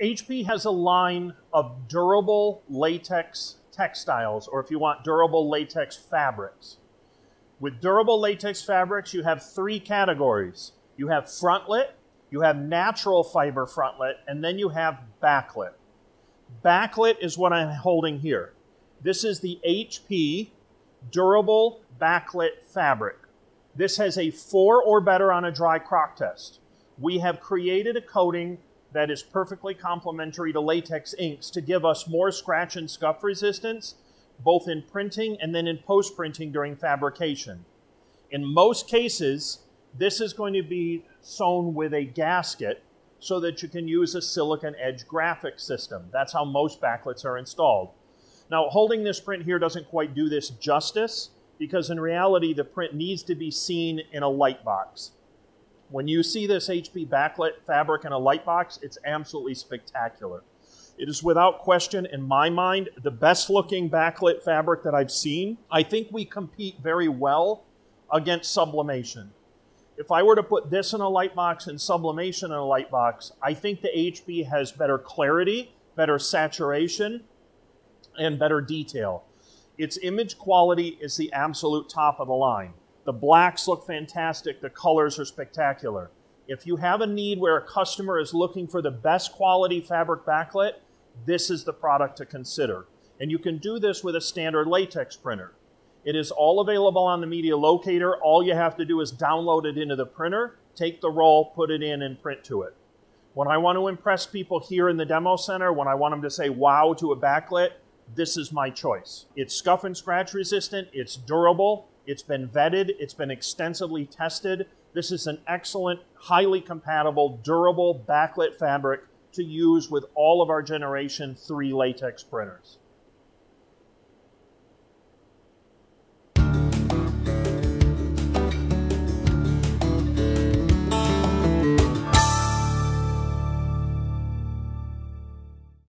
HP has a line of durable latex textiles, or if you want, durable latex fabrics. With durable latex fabrics, you have three categories. You have frontlit, you have natural fiber frontlit, and then you have backlit. Backlit is what I'm holding here. This is the HP durable backlit fabric. This has a four or better on a dry crock test. We have created a coating that is perfectly complementary to latex inks to give us more scratch and scuff resistance, both in printing and then in post printing during fabrication. In most cases, this is going to be sewn with a gasket so that you can use a silicone edge graphic system. That's how most backlits are installed. Now, holding this print here doesn't quite do this justice because in reality, the print needs to be seen in a light box. When you see this HP backlit fabric in a light box, it's absolutely spectacular. It is without question, in my mind, the best looking backlit fabric that I've seen. I think we compete very well against sublimation. If I were to put this in a light box and sublimation in a light box, I think the HP has better clarity, better saturation, and better detail. Its image quality is the absolute top of the line. The blacks look fantastic. The colors are spectacular. If you have a need where a customer is looking for the best quality fabric backlit, this is the product to consider. And you can do this with a standard latex printer. It is all available on the Media Locator. All you have to do is download it into the printer, take the roll, put it in, and print to it. When I want to impress people here in the demo center, when I want them to say wow to a backlit, this is my choice. It's scuff and scratch resistant, it's durable, it's been vetted, it's been extensively tested. This is an excellent, highly compatible, durable backlit fabric to use with all of our Generation 3 latex printers.